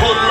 Put